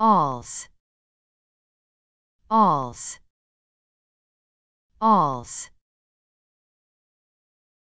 alls. Alls. Alls.